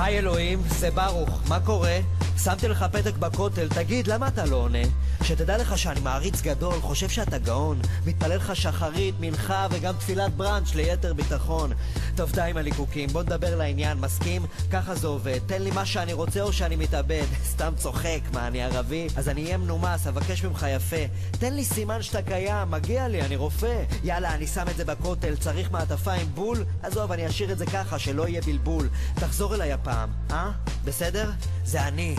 היי אלוהים, זה ברוך, מה קורה? שמתי לך פתק בכותל, תגיד, למה אתה לא עונה? שתדע לך שאני מעריץ גדול, חושב שאתה גאון, מתפלל לך שחרית, מנחה וגם תפילת בראנץ' ליתר ביטחון. טוב, די עם הליקוקים, בוא נדבר לעניין, מסכים? ככה זה עובד, תן לי מה שאני רוצה או שאני מתאבד. סתם צוחק, מה, אני ערבי? אז אני אהיה מנומס, אבקש ממך יפה. תן לי סימן שאתה קיים, מגיע לי, אני רופא. יאללה, אני שם את זה בכותל, צריך מעטפה עם בול? עזוב, אני אשאיר את זה ככה, שלא יהיה בלבול. תחזור אליי הפעם, אה? בסדר? זה אני,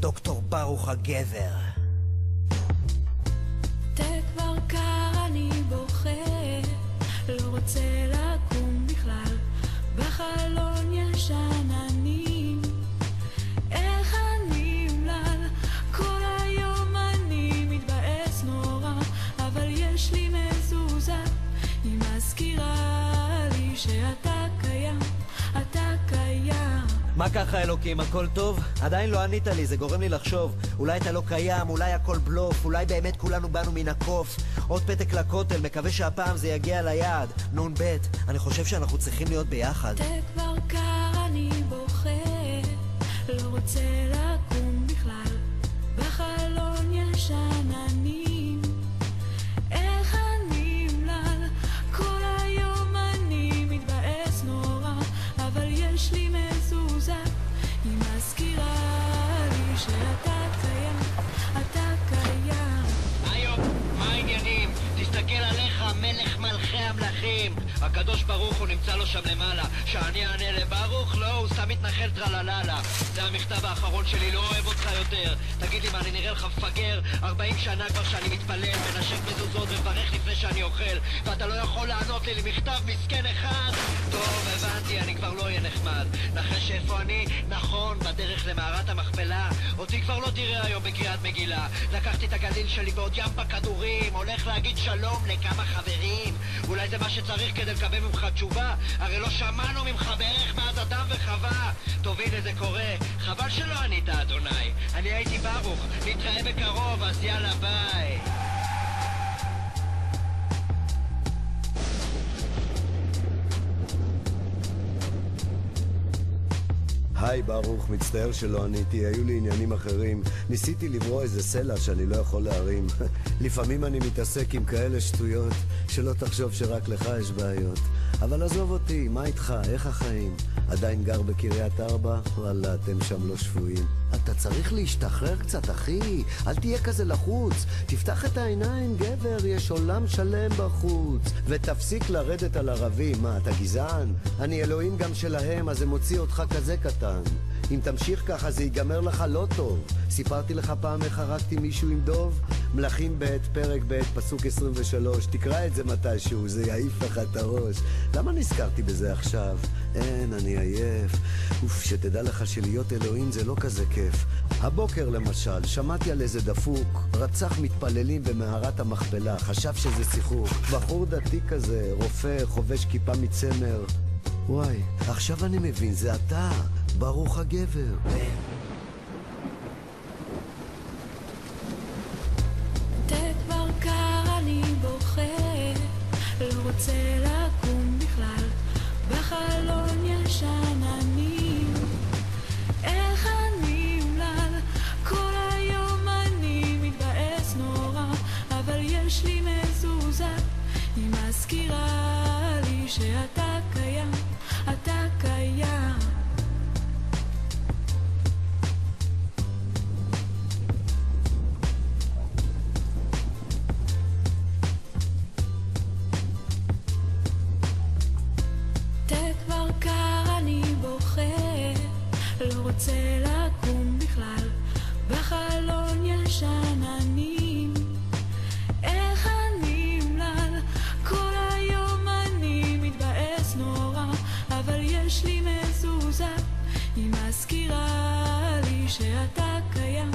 דוקטור ברוך הגבר. מה ככה אלוקים, הכל טוב? עדיין לא ענית לי, זה גורם לי לחשוב. אולי אתה לא קיים, אולי הכל בלוף, אולי באמת כולנו באנו מן הקוף. עוד פתק לכותל, מקווה שהפעם זה יגיע ליעד. נ"ב, אני חושב שאנחנו צריכים להיות ביחד. תה כבר קר, אני בוכה, לא רוצה עליך, מלך מלכי המלכים. הקדוש ברוך הוא נמצא לו שם למעלה. שאני אענה לברוך? לא, הוא סתם מתנחל טרלללה. זה המכתב האחרון שלי, לא אוהב אותך יותר. תגיד לי מה, אני נראה לך מפגר? 40 שנה כבר שאני מתפלל, מנשק מזוזות ומברך לפני שאני אוכל, ואתה לא יכול לענות לי למכתב מסכן אחד? טוב, הבנתי, אני כבר לא אהיה נחמד. נחש איפה אני? נכון, בדרך למערת המכפלה. אותי כבר לא תראה היום בקריאת מגילה. לקחתי את הגליל שלי בעוד ימפה כדורים, הולך להגיד שלום לכמה חברים. אולי זה מה שצריך כדי לקבל ממך תשובה? הרי לא שמענו ממך בערך מאז אדם וחווה. טוב, הנה זה קורה. חבל שלא ענית, אדוני. אני הייתי ברוך. נתראה בקרוב, אז יאללה, ביי. היי ברוך, מצטער שלא עניתי, היו לי עניינים אחרים. ניסיתי לברוא איזה סלע שאני לא יכול להרים. לפעמים אני מתעסק עם כאלה שטויות, שלא תחשוב שרק לך יש בעיות. אבל עזוב אותי, מה איתך? איך החיים? עדיין גר בקריית ארבע? וואלה, אתם שם לא שפויים. אתה צריך להשתחרר קצת, אחי. אל תהיה כזה לחוץ. תפתח את העיניים, גבר, יש עולם שלם בחוץ. ותפסיק לרדת על ערבים. מה, אתה גזען? אני אלוהים גם שלהם, אז זה מוציא אותך כזה קטן. אם תמשיך ככה זה ייגמר לך לא טוב. סיפרתי לך פעם איך הרגתי מישהו עם דוב? מלכים ב', פרק ב', פסוק 23. תקרא את זה מתישהו, זה יעיף לך את הראש. למה נזכרתי בזה עכשיו? אין, אני עייף. אוף, שתדע לך שלהיות אלוהים זה לא כזה כיף. הבוקר למשל, שמעתי על איזה דפוק, רצח מתפללים במערת המכפלה, חשב שזה שיחוק. בחור דתי כזה, רופא, חובש כיפה מצמר. וואי, עכשיו אני מבין, זה אתה, ברוך הגבר. רוצה לקום בכלל. בחלון יש עננים, איך אני אומלל, כל היום אני מתבאס נורא, אבל יש לי מזוזה, היא מזכירה לי שאתה קיים, רוצה לקום בכלל, בחלון ישן אני איך אני אמלל? כל היום אני מתבאס נורא, אבל יש לי מזוזה, היא מזכירה שאתה קיים.